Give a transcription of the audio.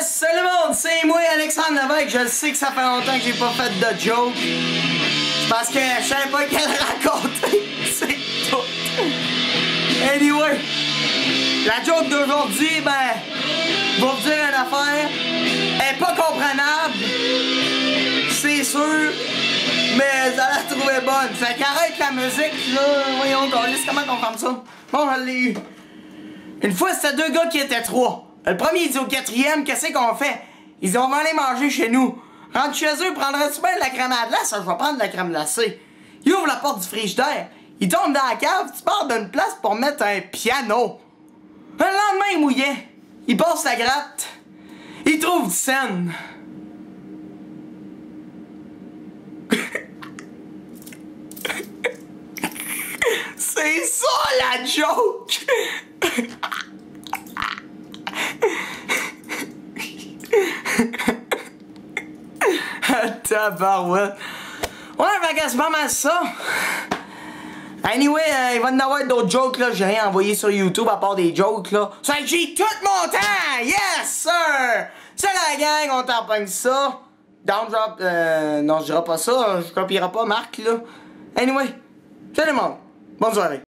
Salut le monde, c'est moi Alexandre Levesque. Je sais que ça fait longtemps que j'ai pas fait de joke. Parce que je savais pas quelle raconter. C'est tout. Anyway, la joke d'aujourd'hui, ben, vais vous dire une affaire. Elle est pas comprenable. C'est sûr. Mais vous allez la trouver bonne. Fait qu'arrête la musique, là. Voyons, Carlis, comment on ferme ça? Bon, je l'ai eu. Une fois, c'était deux gars qui étaient trois. Le premier, dit au quatrième, qu'est-ce qu'on fait? Ils ont aller manger chez nous. Rentre chez eux, prendrais-tu bien de la crème à glace? Je vais prendre de la crème glacée. Il ouvre la porte du frigidaire. Il tombe dans la cave, tu pars d'une place pour mettre un piano. Le lendemain, il mouillait. Il passe la gratte. Il trouve du scène. C'est ça la joke! Tabarouette. Ouais, que c'est pas mal ça. Anyway, euh, il va en avoir d'autres jokes, là. J'ai rien envoyé sur YouTube à part des jokes, là. Ça j'ai tout mon temps! Yes, sir! C'est la gang, on t'en ça. Down drop, euh, non, je dirai pas ça. Je copierai pas Marc, là. Anyway, salut le monde. Bonne soirée.